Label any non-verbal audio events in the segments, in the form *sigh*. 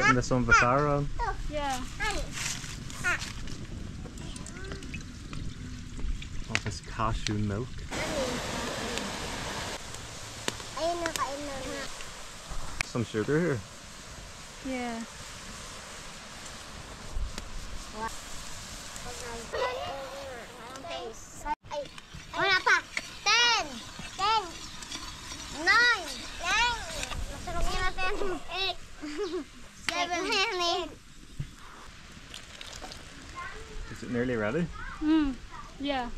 And this one Vasara. Yeah. Oh, this cashew milk. Some sugar here. Yeah. Nine. Nine. Masarap yun natin. Eight. Seven. Eight. Is it nearly ready? Mm. Yeah.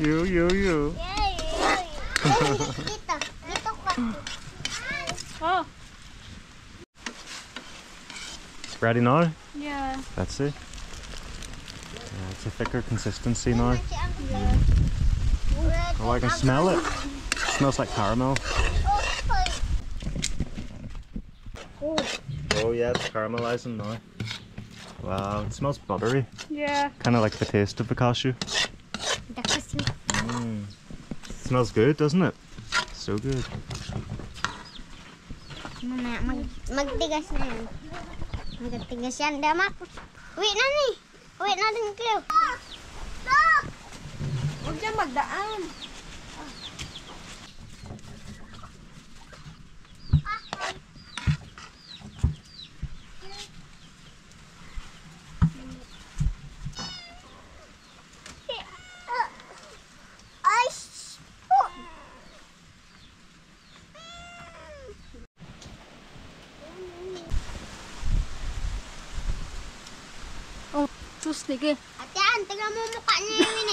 You, you, you. *laughs* Oh. Ready now? Yeah. That's it. Yeah, it's a thicker consistency now. Oh, I can smell it. smells like caramel. Oh yeah, it's caramelizing now. Wow, it smells buttery. Yeah. Kind of like the taste of the cashew. Mm. Smells good, doesn't it? So good. Mamaya, mag, magtigas na yan. Magtigas yan. Damak. Uwi na ni. Uwi na din, Cleo. dyan magdaan. Oh, sus lagi. Ate, antagal mo mukha niya yung minik.